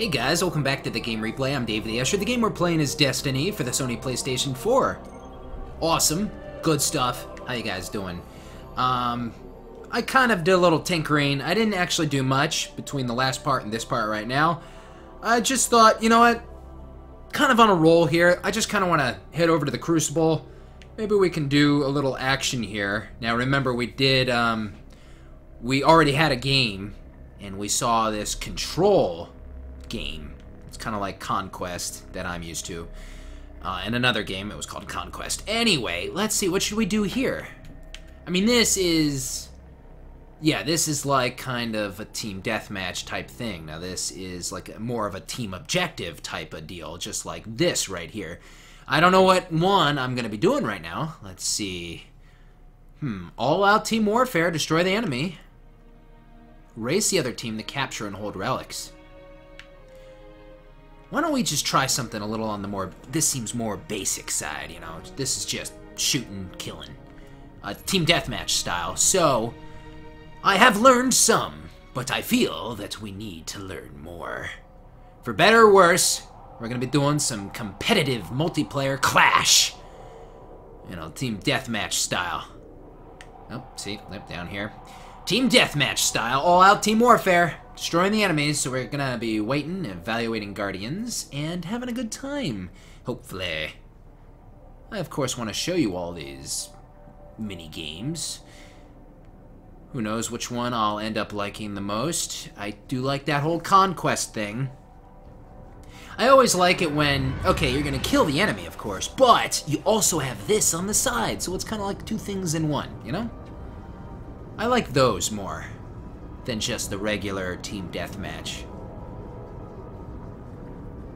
Hey guys, welcome back to the Game Replay. I'm Dave the Usher. The game we're playing is Destiny for the Sony PlayStation 4. Awesome. Good stuff. How you guys doing? Um, I kind of did a little tinkering. I didn't actually do much between the last part and this part right now. I just thought, you know what? Kind of on a roll here. I just kind of want to head over to the Crucible. Maybe we can do a little action here. Now remember, we did, um, we already had a game, and we saw this Control game. It's kind of like Conquest that I'm used to. Uh, and another game, it was called Conquest. Anyway, let's see, what should we do here? I mean, this is... Yeah, this is like kind of a team deathmatch type thing. Now, this is like more of a team objective type of deal, just like this right here. I don't know what one I'm going to be doing right now. Let's see. Hmm, all-out team warfare, destroy the enemy. Race the other team to capture and hold relics. Why don't we just try something a little on the more, this seems more basic side, you know? This is just shooting, killing. Uh, team deathmatch style. So, I have learned some, but I feel that we need to learn more. For better or worse, we're gonna be doing some competitive multiplayer clash. You know, team deathmatch style. Oh, see, lip down here. Team deathmatch style, all-out team warfare. Destroying the enemies, so we're gonna be waiting, evaluating guardians, and having a good time, hopefully. I, of course, want to show you all these mini-games. Who knows which one I'll end up liking the most. I do like that whole conquest thing. I always like it when, okay, you're gonna kill the enemy, of course, but you also have this on the side, so it's kind of like two things in one, you know? I like those more than just the regular team deathmatch.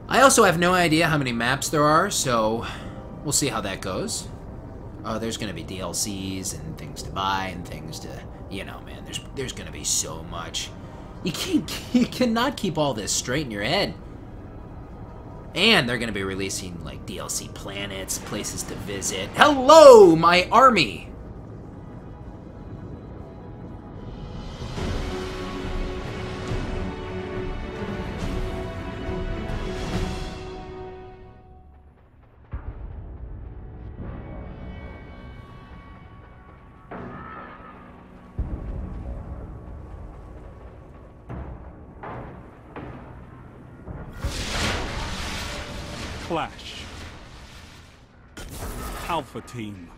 I also have no idea how many maps there are, so we'll see how that goes. Oh, there's gonna be DLCs and things to buy and things to, you know, man. There's there's gonna be so much. You can't you cannot keep all this straight in your head. And they're gonna be releasing like DLC planets, places to visit. Hello, my army. Clash. Alpha Team.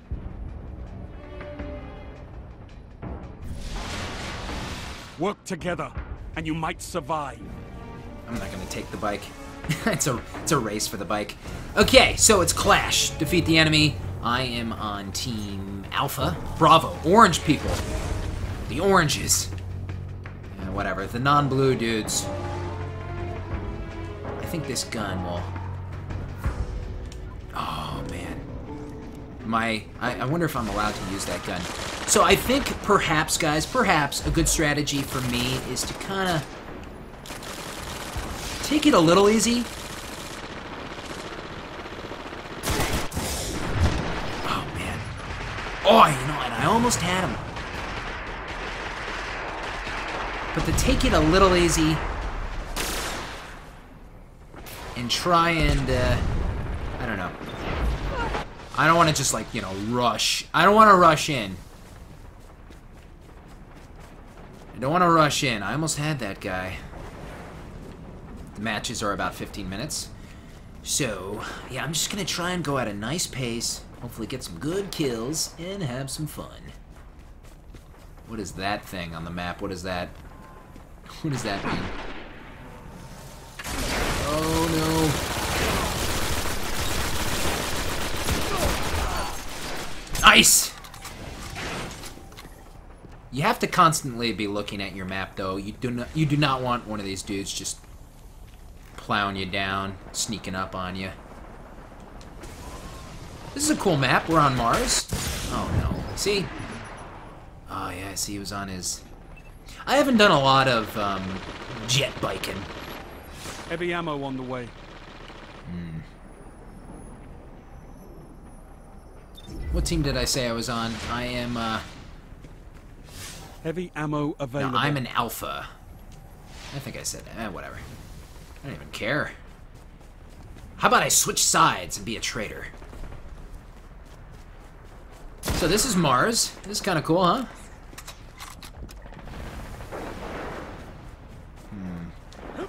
Work together, and you might survive. I'm not gonna take the bike. it's a it's a race for the bike. Okay, so it's Clash. Defeat the enemy. I am on Team Alpha. Bravo. Orange people. The oranges. Yeah, whatever. The non-blue dudes. I think this gun will. My I, I wonder if I'm allowed to use that gun. So I think perhaps, guys, perhaps a good strategy for me is to kind of take it a little easy. Oh, man. Oh, you know, and I almost had him. But to take it a little easy and try and, uh, I don't know. I don't want to just, like, you know, rush. I don't want to rush in. I don't want to rush in. I almost had that guy. The matches are about 15 minutes. So, yeah, I'm just going to try and go at a nice pace, hopefully get some good kills, and have some fun. What is that thing on the map? What is that? What does that mean? Oh, no. Nice! You have to constantly be looking at your map, though. You do not you do not want one of these dudes just plowing you down, sneaking up on you. This is a cool map. We're on Mars. Oh no. See? Oh yeah, I see he was on his. I haven't done a lot of um, jet biking. Heavy ammo on the way. Hmm. What team did I say I was on? I am. Uh, Heavy ammo no, available. I'm an alpha. I think I said that. Eh, whatever. I don't even care. How about I switch sides and be a traitor? So this is Mars. This is kind of cool, huh? Hmm.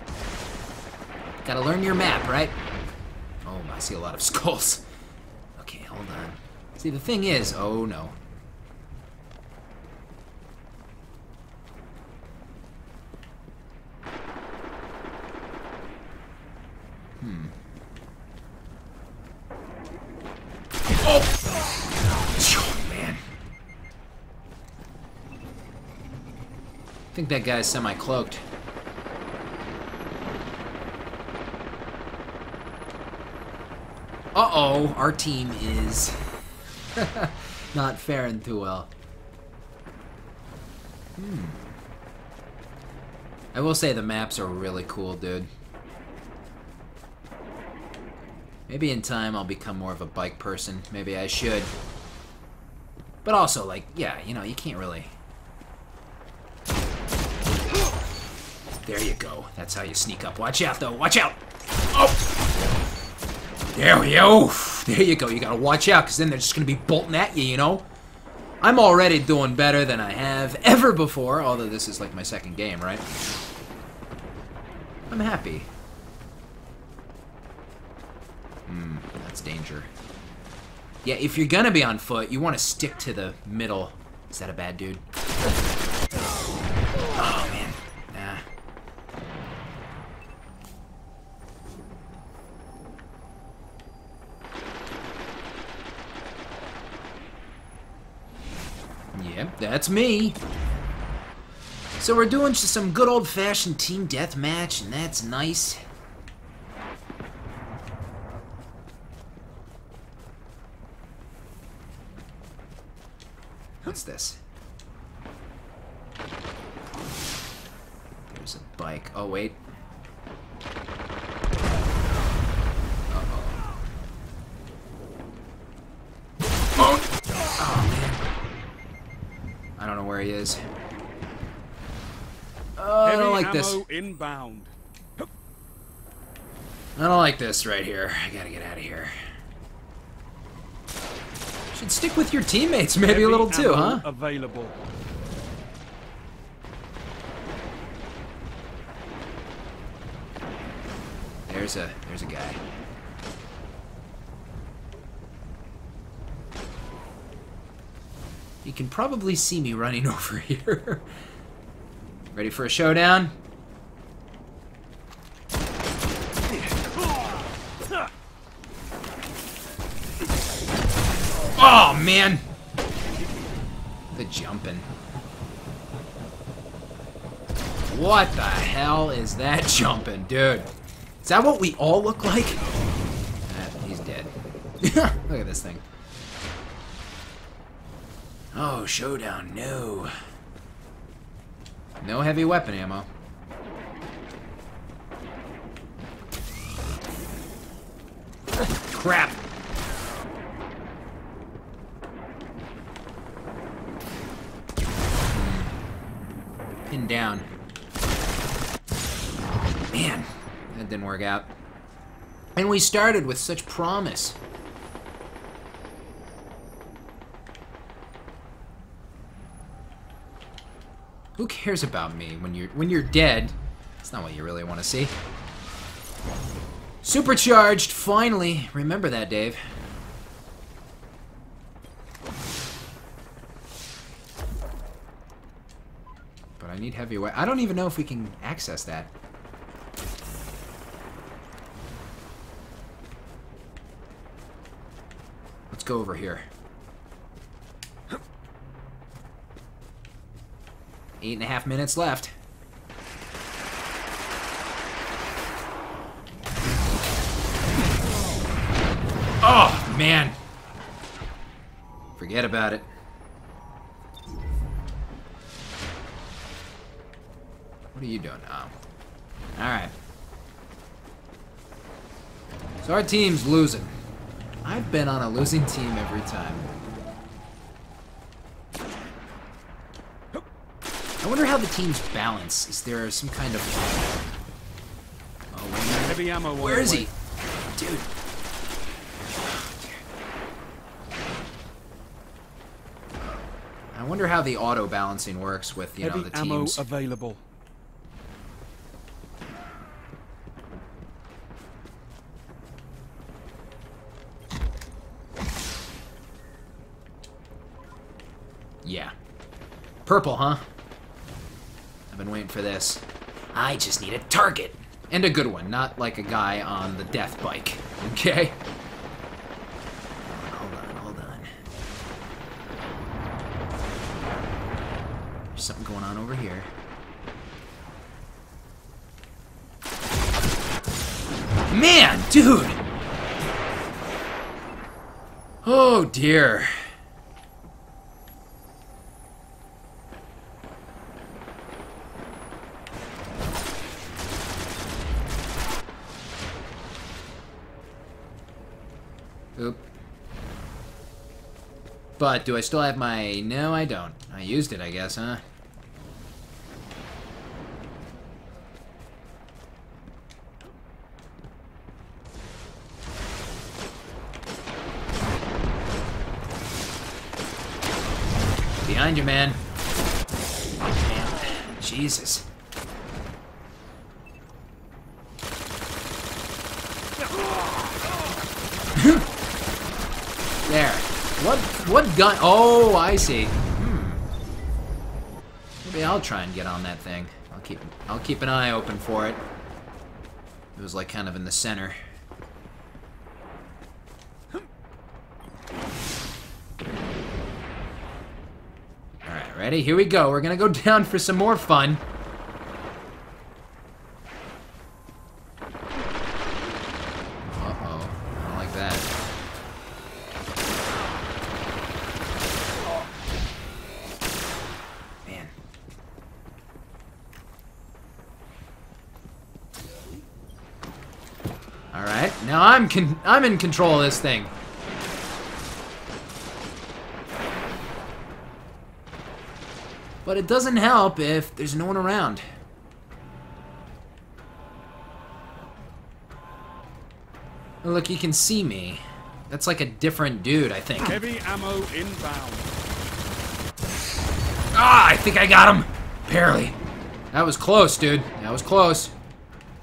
Gotta learn your map, right? Oh, I see a lot of skulls. See, the thing is... Oh, no. Hmm. Oh! man. I think that guy's semi-cloaked. Uh-oh, our team is not faring too well. Hmm. I will say the maps are really cool, dude. Maybe in time I'll become more of a bike person. Maybe I should. But also, like, yeah, you know, you can't really... There you go. That's how you sneak up. Watch out, though. Watch out! Oh! There we go. There you go. You gotta watch out, because then they're just gonna be bolting at you, you know? I'm already doing better than I have ever before, although this is like my second game, right? I'm happy. Hmm, that's danger. Yeah, if you're gonna be on foot, you want to stick to the middle. Is that a bad dude? Oh, man. Nah. Yep, that's me. So we're doing some good old-fashioned team deathmatch, and that's nice. What's this? There's a bike. Oh, wait. Uh-oh. Oh! Oh, man. I don't know where he is. Oh, I don't like this. inbound. I don't like this right here. I gotta get out of here. Should stick with your teammates maybe Heavy a little too, huh? Available. There's a there's a guy. You can probably see me running over here. Ready for a showdown? Oh man! The jumping. What the hell is that jumping, dude? Is that what we all look like? Ah, he's dead. look at this thing. Oh, showdown, no. No heavy weapon ammo. Crap! Pinned down. Man, that didn't work out. And we started with such promise. Who cares about me when you're when you're dead? That's not what you really want to see. Supercharged, finally. Remember that, Dave. But I need heavy weight. I don't even know if we can access that. Let's go over here. Eight and a half minutes left. Oh, man. Forget about it. What are you doing? Oh. Alright. So our team's losing. I've been on a losing team every time. I wonder how the teams balance. Is there some kind of... Oh, wait. Heavy ammo. Where is he? Dude. I wonder how the auto balancing works with, you Heavy know, the teams. ammo teams. available. Yeah. Purple, huh? Been waiting for this. I just need a target. And a good one, not like a guy on the death bike. Okay? Hold on, hold on. There's something going on over here. Man, dude! Oh dear. Oop. But do I still have my... No, I don't. I used it, I guess, huh? Behind you, man. Man, Jesus. There. What what gun? Oh, I see. Hmm. Maybe I'll try and get on that thing. I'll keep I'll keep an eye open for it. It was like kind of in the center. All right, ready? Here we go. We're gonna go down for some more fun. Uh oh, I don't like that. Man. All right, now I'm I'm in control of this thing. But it doesn't help if there's no one around. Oh, Look, you can see me. That's like a different dude, I think. Heavy ammo inbound. Ah, I think I got him. Barely. That was close, dude. That was close.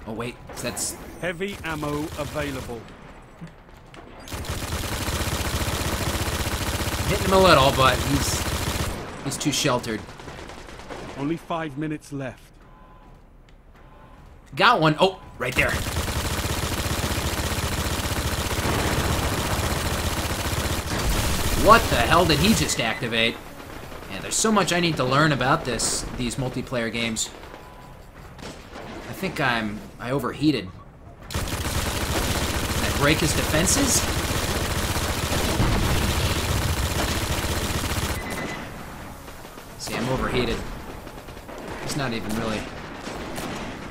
Oh, wait. That's... Heavy ammo available. Hitting him a little, but he's... He's too sheltered. Only five minutes left. Got one. Oh, right there. What the hell did he just activate? Man, there's so much I need to learn about this, these multiplayer games. I think I'm... I overheated. Break his defenses? See, I'm overheated. He's not even really...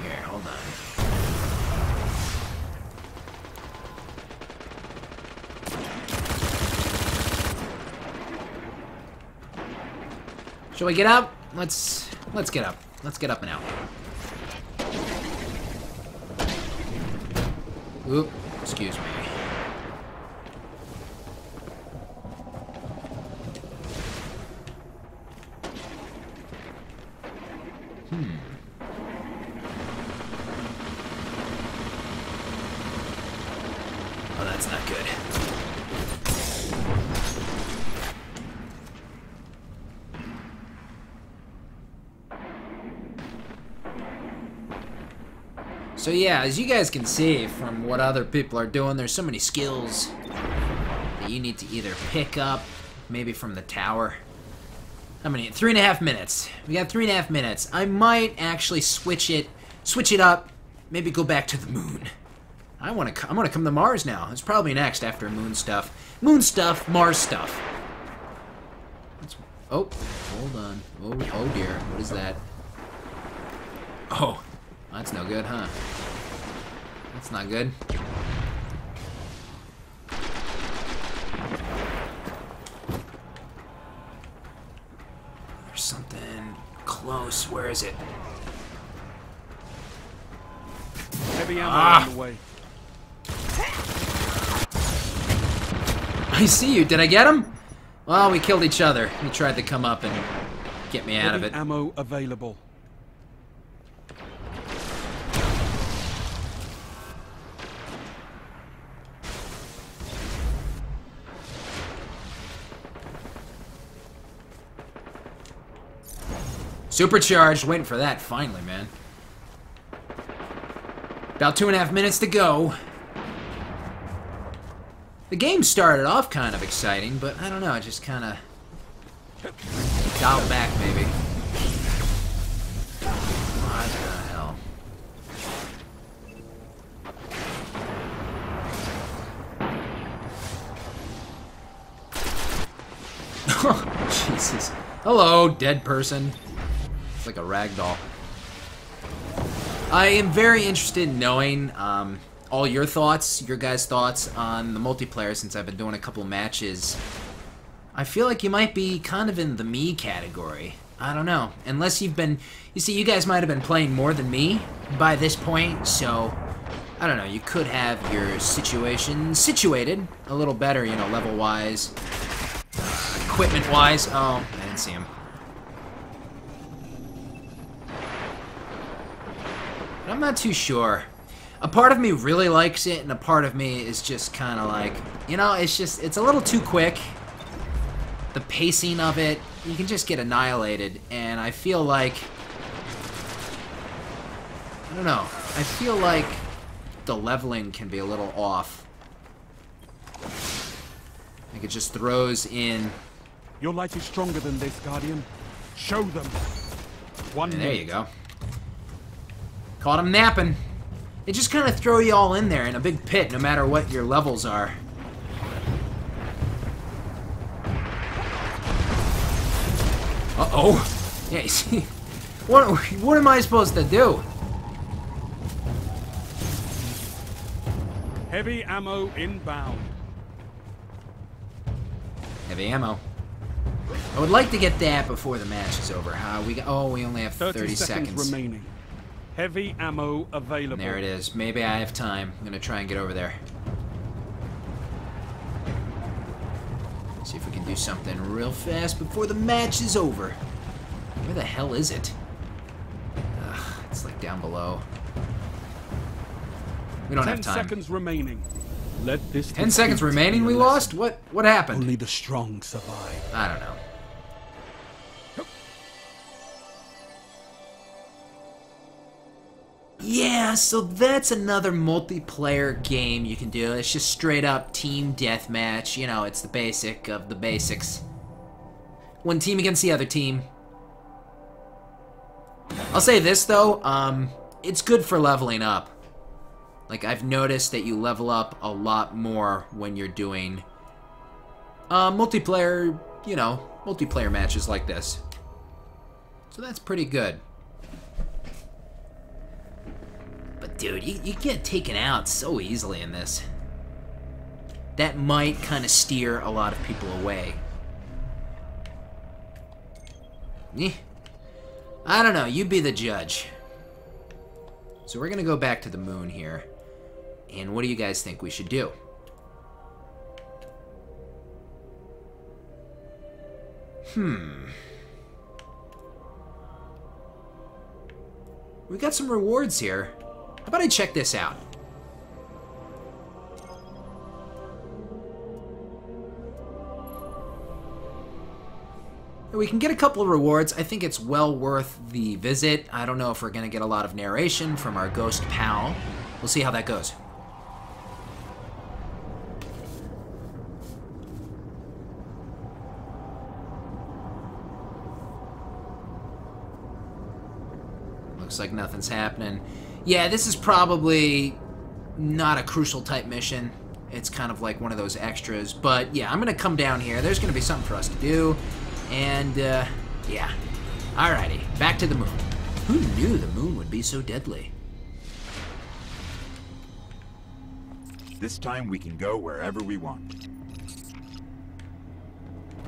Here, hold on. Shall we get up? Let's let's get up. Let's get up and out. Oop, excuse me. Hmm. Oh, that's not good. So yeah, as you guys can see from what other people are doing, there's so many skills that you need to either pick up, maybe from the tower. How many? Three and a half minutes. We got three and a half minutes. I might actually switch it, switch it up, maybe go back to the moon. I want to. I'm gonna come to Mars now. It's probably next after moon stuff. Moon stuff, Mars stuff. Oh, hold on. Oh, oh dear. What is that? Oh, that's no good, huh? That's not good. There's something close. Where is it? Heavy Heavy ammo Ah. on the way. I see you. Did I get him? Well, we killed each other. He tried to come up and get me out of it. ammo available. Supercharged. Waiting for that finally, man. About two and a half minutes to go. The game started off kind of exciting, but I don't know, it just kind of dialed back, maybe. What the hell? Oh, Jesus. Hello, dead person. Like a rag doll. I am very interested in knowing um, all your thoughts, your guys' thoughts on the multiplayer since I've been doing a couple matches. I feel like you might be kind of in the me category. I don't know. Unless you've been... You see, you guys might have been playing more than me by this point, so... I don't know, you could have your situation situated a little better, you know, level-wise, uh, equipment-wise. Oh, I didn't see him. But I'm not too sure. A part of me really likes it, and a part of me is just kind of like, you know, it's just, it's a little too quick. The pacing of it, you can just get annihilated, and I feel like, I don't know, I feel like the leveling can be a little off. Like it just throws in, Your light is stronger than this, Guardian. Show them. One there you go. Caught him napping. They just kind of throw you all in there in a big pit, no matter what your levels are. Uh-oh. Yeah, you see, what, what am I supposed to do? Heavy ammo inbound. Heavy ammo. I would like to get that before the match is over. How we? Got, oh, we only have 30, 30, seconds, seconds. remaining. Heavy ammo available. There it is. Maybe I have time. I'm gonna try and get over there. See if we can do something real fast before the match is over. Where the hell is it? Ugh, it's like down below. We don't Ten have time. Ten seconds remaining. Let this. Ten seconds remaining. We lost. What? What happened? Only the strong survive. I don't know. Yeah, so that's another multiplayer game you can do. It's just straight up team deathmatch. You know, it's the basic of the basics. One team against the other team. I'll say this though, um, it's good for leveling up. Like I've noticed that you level up a lot more when you're doing uh, multiplayer, you know, multiplayer matches like this. So that's pretty good. But dude, you, you get taken out so easily in this. That might kind of steer a lot of people away. Eh. I don't know, you be the judge. So we're gonna go back to the moon here. And what do you guys think we should do? Hmm. We got some rewards here. How about I check this out? We can get a couple of rewards. I think it's well worth the visit. I don't know if we're going to get a lot of narration from our ghost pal. We'll see how that goes. Looks like nothing's happening. Yeah, this is probably not a crucial type mission. It's kind of like one of those extras. But yeah, I'm going to come down here. There's going to be something for us to do. And, uh, yeah. Alrighty, back to the moon. Who knew the moon would be so deadly? This time we can go wherever we want.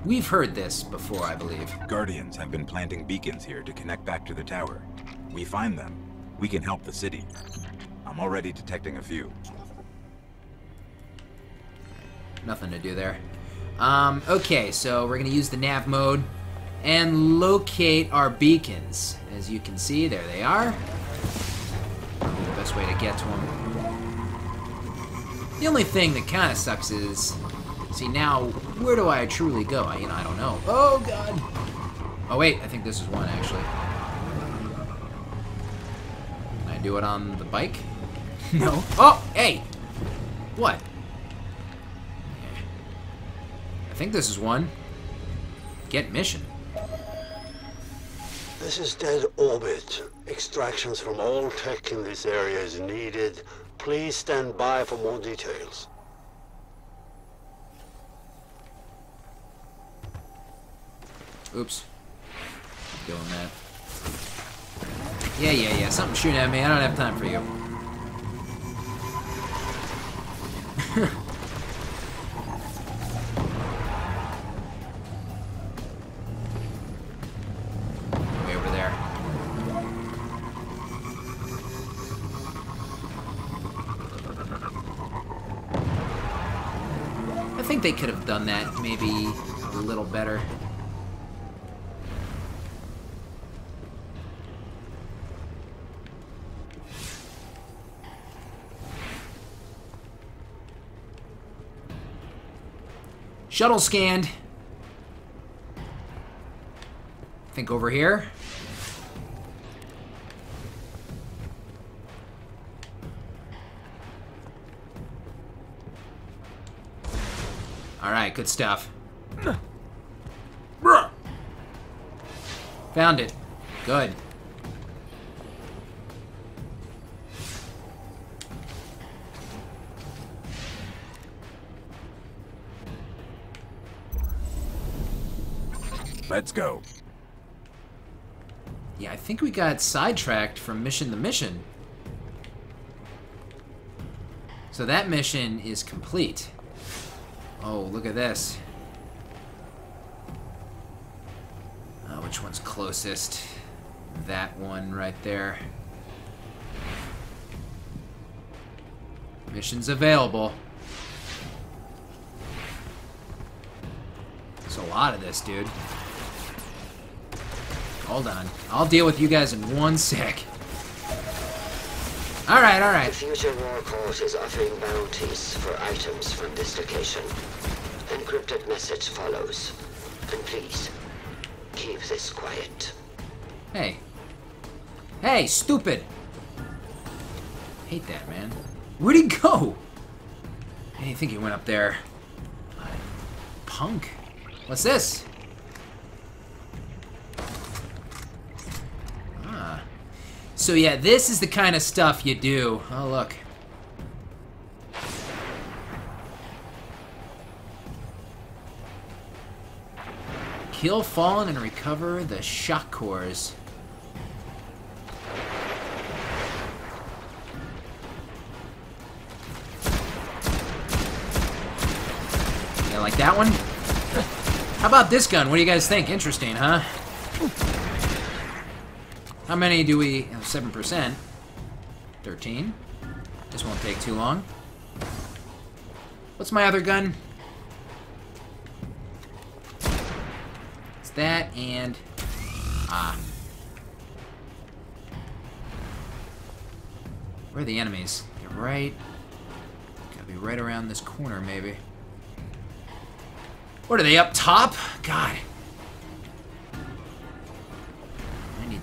We've heard this before, I believe. Guardians have been planting beacons here to connect back to the tower. We find them, we can help the city. I'm already detecting a few. Nothing to do there. Um, okay, so we're gonna use the nav mode and locate our beacons. As you can see, there they are. The best way to get to them. The only thing that kind of sucks is, see now, where do I truly go? I, you know, I don't know. Oh god. Oh wait, I think this is one actually. Do it on the bike? no. Oh, hey. What? I think this is one. Get mission. This is dead orbit. Extractions from all tech in this area is needed. Please stand by for more details. Oops. Doing that. Yeah, yeah, yeah. Something shooting at me. I don't have time for you. Way over there. I think they could have done that maybe a little better. Shuttle scanned. Think over here. Alright, good stuff. Found it. Good. Let's go. Yeah, I think we got sidetracked from mission to mission. So that mission is complete. Oh, look at this. Oh, which one's closest? That one right there. Missions available. There's a lot of this, dude. Hold on. I'll deal with you guys in one sec. Alright, The alright. Future War Cult is offering bounties for items from this location. Encrypted message follows. And please, keep this quiet. Hey. Hey, stupid! Hate that, man. Where'd he go? I didn't think he went up there. Punk. What's this? Ah. So yeah, this is the kind of stuff you do. Oh, look. Kill Fallen and recover the shock cores. Yeah, like that one? How about this gun? What do you guys think? Interesting, huh? How many do we... 7%. 13. This won't take too long. What's my other gun? It's that and... Ah. Where are the enemies? They're right... Gotta be right around this corner, maybe. What are they, up top? God.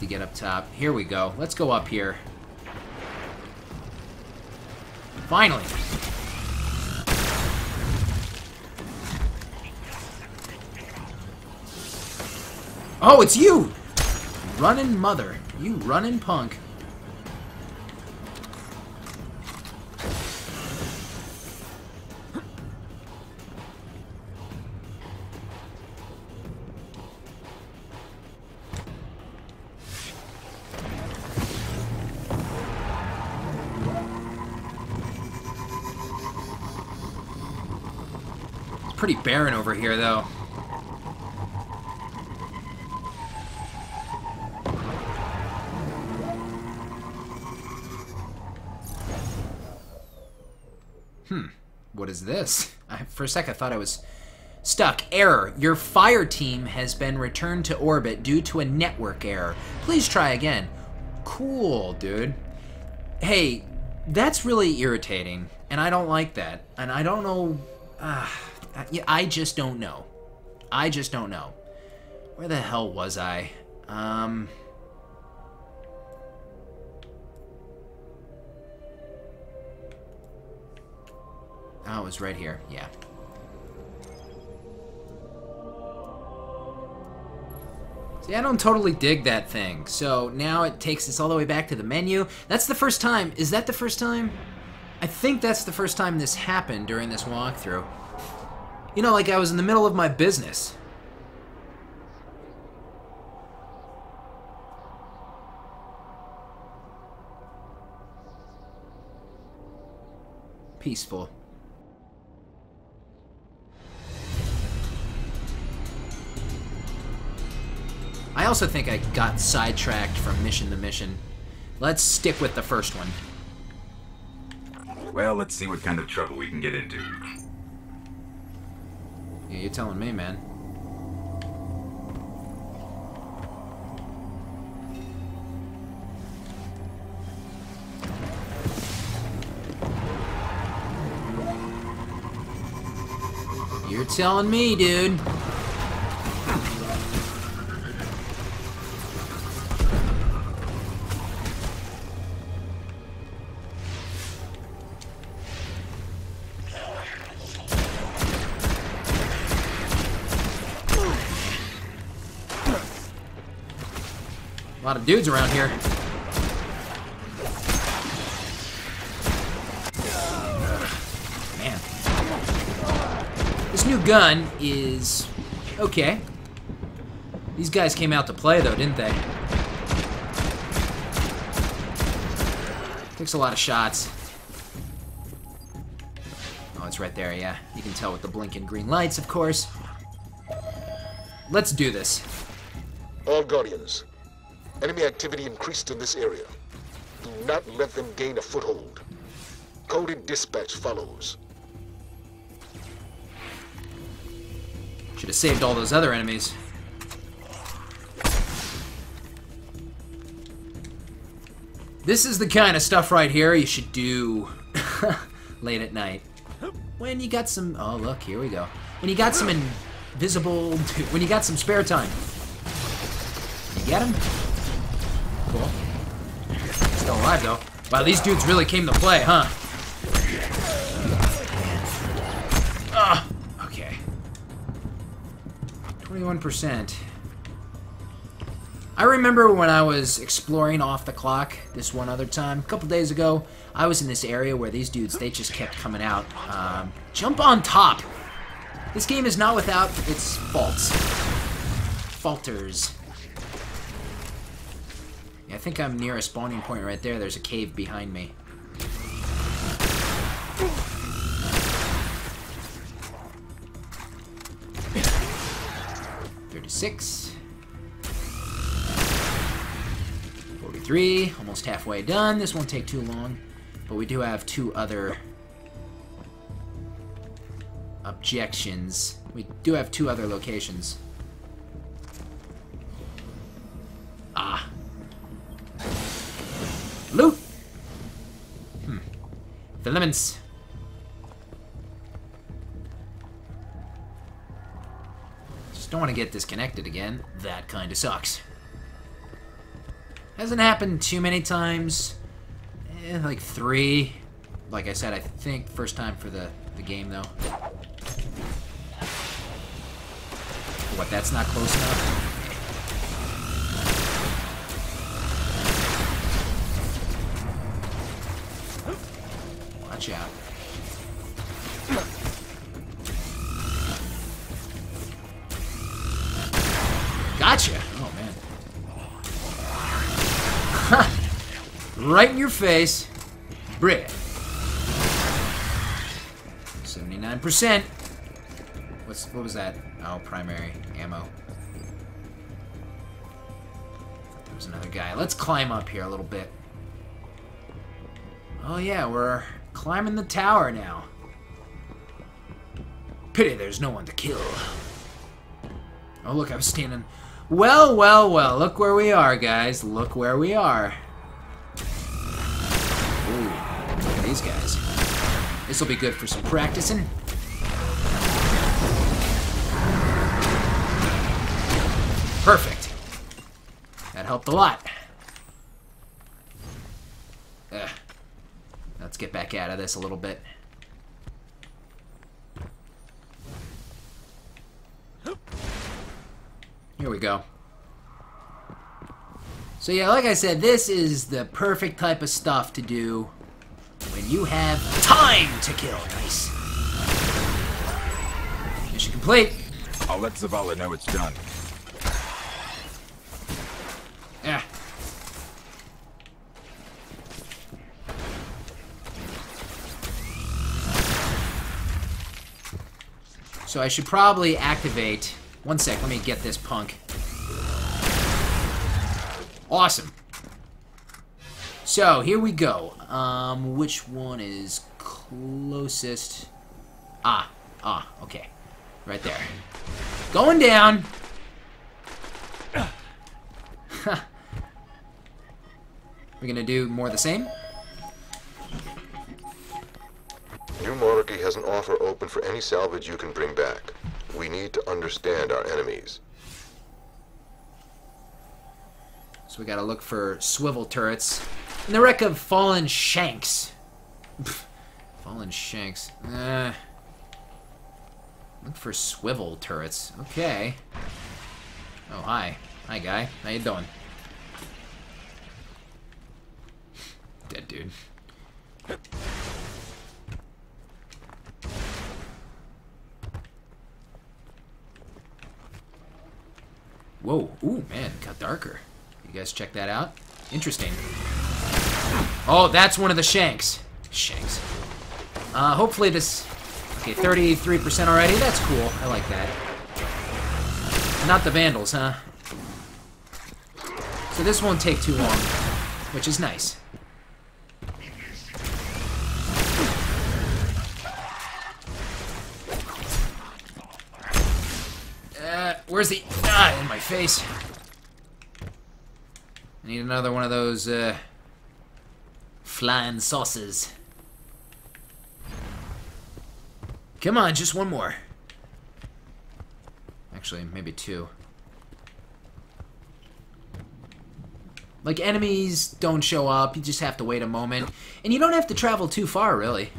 To get up top. Here we go. Let's go up here. Finally. Oh, it's you! Running mother. You running punk. Pretty barren over here, though. Hmm. What is this? I, for a sec, I thought I was stuck. Error. Your fire team has been returned to orbit due to a network error. Please try again. Cool, dude. Hey, that's really irritating, and I don't like that. And I don't know. Uh, I, I just don't know. I just don't know. Where the hell was I? Um. Oh, it was right here. Yeah. See, I don't totally dig that thing. So now it takes us all the way back to the menu. That's the first time. Is that the first time? I think that's the first time this happened during this walkthrough. You know, like I was in the middle of my business. Peaceful. I also think I got sidetracked from mission to mission. Let's stick with the first one. Well, let's see what kind of trouble we can get into. Yeah, you're telling me, man. You're telling me, dude. Lot of dudes around here. Man. This new gun is okay. These guys came out to play though, didn't they? Takes a lot of shots. Oh, it's right there, yeah. You can tell with the blinking green lights, of course. Let's do this. All Guardians, enemy activity increased in this area. Do not let them gain a foothold. Coded dispatch follows. Should have saved all those other enemies. This is the kind of stuff right here you should do late at night. When you got some... Oh, look, here we go. When you got some invisible... When you got some spare time. You get him? Cool. Still alive, though. Wow, these dudes really came to play, huh? Ah, okay. 21%. I remember when I was exploring off the clock this one other time, a couple days ago, I was in this area where these dudes, they just kept coming out. Um, jump on top! This game is not without its faults. Falters. I think I'm near a spawning point right there. There's a cave behind me. Thirty-six. 43, almost halfway done. This won't take too long, but we do have two other objections. We do have two other locations. Filaments. Just don't want to get disconnected again. That kind of sucks. Hasn't happened too many times. Eh, like three. Like I said, I think first time for the, the game, though. What, that's not close enough? Right in your face. Brick. 79%. What's what was that? Oh, primary ammo. There was another guy. Let's climb up here a little bit. Oh yeah, we're climbing the tower now. Pity there's no one to kill. Oh, look, I'm standing... Well, well, well, look where we are, guys. Look where we are. This will be good for some practicing. Perfect. That helped a lot. Ugh. Let's get back out of this a little bit. Here we go. So yeah, like I said, this is the perfect type of stuff to do when you have time to kill. Nice. Mission complete. I'll let Zavala know it's done. Yeah. So I should probably activate... One sec, let me get this punk. Awesome. So, here we go. Um, which one is closest? Ah, ah, okay. Right there. Going down! We're gonna do more of the same? New Monarchy has an offer open for any salvage you can bring back. We need to understand our enemies. So we gotta look for swivel turrets. And the wreck of fallen shanks. fallen shanks. Uh, look for swivel turrets. Okay. Oh, hi. Hi, guy. How you doing? Dead dude. Whoa. Ooh, man. Got darker. You guys check that out? Interesting. Oh, that's one of the shanks. Shanks. Uh, hopefully this... Okay, 33% already. That's cool. I like that. Not the vandals, huh? So this won't take too long, which is nice. Uh, where's the... Ah, in my face. I need another one of those, uh... Flying sauces. Come on, just one more. Actually, maybe two. Like, enemies don't show up, you just have to wait a moment. And you don't have to travel too far, really.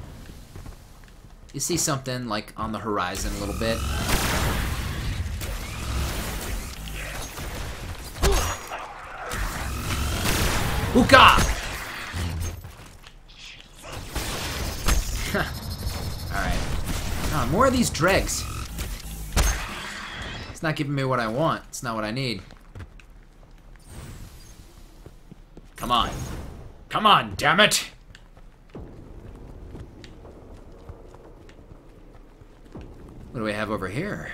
You see something, like, on the horizon a little bit. Hookah! Ah, more of these dregs. It's not giving me what I want. It's not what I need. Come on. Come on, damn it! What do we have over here?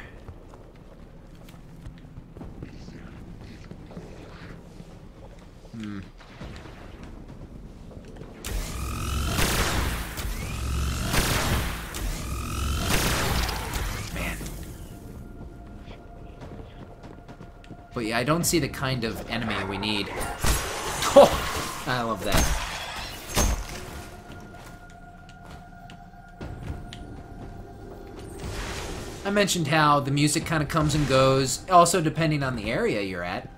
I don't see the kind of enemy we need. Oh, I love that. I mentioned how the music kind of comes and goes, also depending on the area you're at.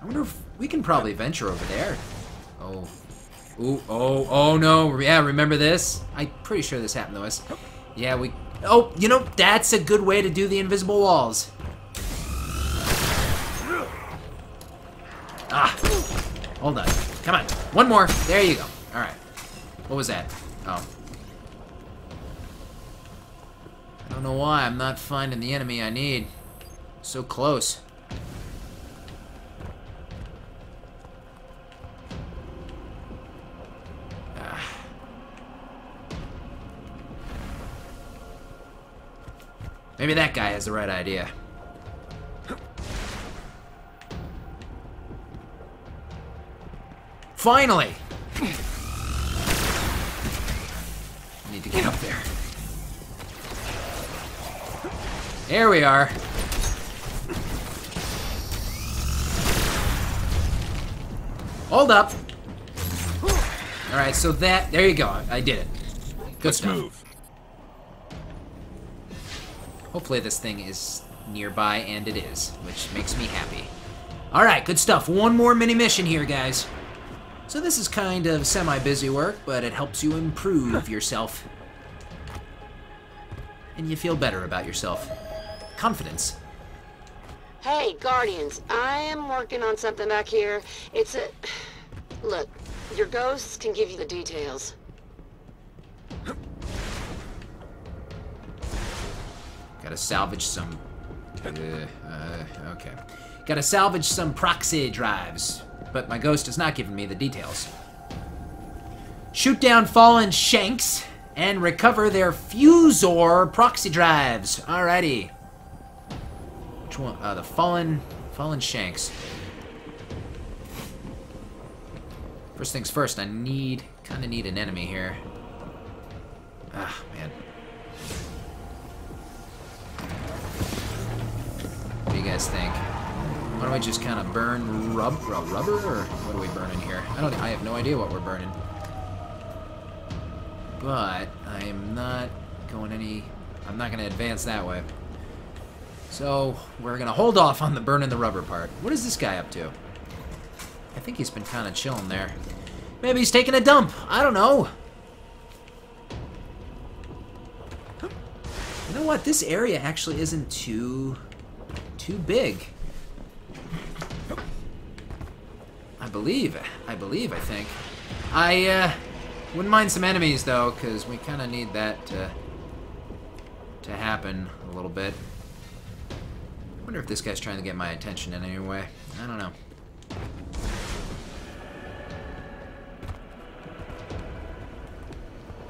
I wonder if we can probably venture over there. Oh. Ooh, oh, oh no. Yeah, remember this? I'm pretty sure this happened to us. Yeah, we... Oh, you know, that's a good way to do the invisible walls. One more. There you go. Alright. What was that? Oh. I don't know why I'm not finding the enemy I need. So close. Ah. Maybe that guy has the right idea. Finally! I need to get up there. There we are. Hold up. Alright, so that... There you go. I did it. Good Let's stuff. move. Hopefully this thing is nearby, and it is, which makes me happy. Alright, good stuff. One more mini mission here, guys. So this is kind of semi-busy work, but it helps you improve yourself. And you feel better about yourself. Confidence. Hey, Guardians, I am working on something back here. It's a... Look, your ghosts can give you the details. Gotta salvage some... Uh, uh, okay. Gotta salvage some proxy drives, but my ghost has not given me the details. Shoot down fallen shanks and recover their fusor proxy drives. Alrighty. Which one? Uh, the fallen, fallen shanks. First things first, I need, kind of need an enemy here. Ah, man. What do you guys think? Why don't we just kind of burn rub, rub rubber, or what are we burning here? I don't. I have no idea what we're burning. But I am not going any. I'm not going to advance that way. So we're going to hold off on the burning the rubber part. What is this guy up to? I think he's been kind of chilling there. Maybe he's taking a dump. I don't know. You know what? This area actually isn't too too big. Believe. I believe, I think. I, uh, wouldn't mind some enemies, though, because we kind of need that to, to happen a little bit. I wonder if this guy's trying to get my attention in any way. I don't know.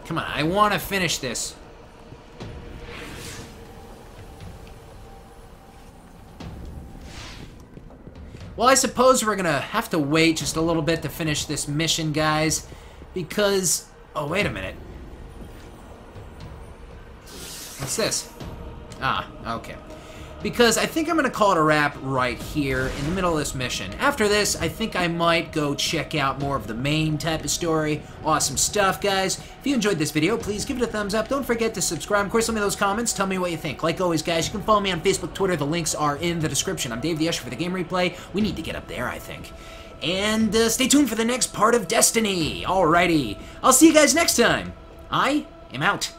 Come on, I want to finish this. Well, I suppose we're gonna have to wait just a little bit to finish this mission, guys, because... Oh, wait a minute. What's this? Ah, okay. Because I think I'm going to call it a wrap right here in the middle of this mission. After this, I think I might go check out more of the main type of story. Awesome stuff, guys. If you enjoyed this video, please give it a thumbs up. Don't forget to subscribe. Of course, let me know those comments. Tell me what you think. Like always, guys, you can follow me on Facebook, Twitter. The links are in the description. I'm Dave the Usher for the Game Replay. We need to get up there, I think. And uh, stay tuned for the next part of Destiny. Alrighty. I'll see you guys next time. I am out.